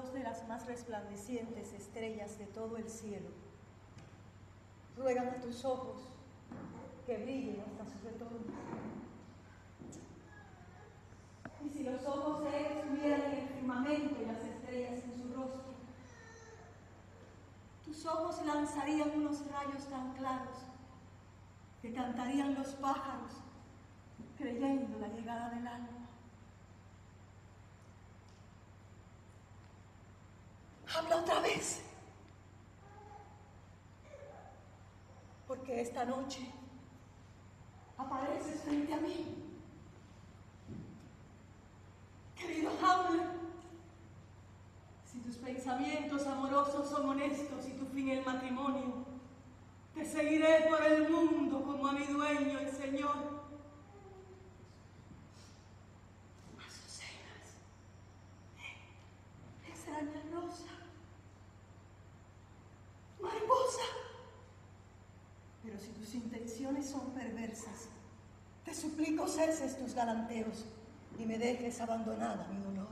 dos de las más resplandecientes estrellas de todo el cielo, ruegan a tus ojos que brillen hasta su retorno. Y si los ojos de él estuvieran en el firmamento y las estrellas en su rostro, tus ojos lanzarían unos rayos tan claros que cantarían los pájaros creyendo la llegada del alma. Otra vez. Porque esta noche apareces frente a mí. Querido Hamlet, si tus pensamientos amorosos son honestos y tu fin el matrimonio, te seguiré por el mundo como a mi dueño y Señor. Pero si tus intenciones son perversas, te suplico ceses tus galanteos y me dejes abandonada mi dolor.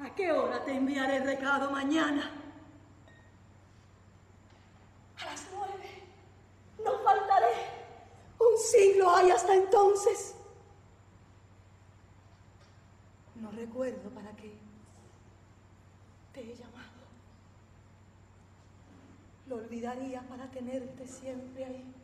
¿A qué hora te enviaré recado mañana? A las nueve. No faltaré. Siglo hay hasta entonces. No recuerdo para qué te he llamado. Lo olvidaría para tenerte siempre ahí.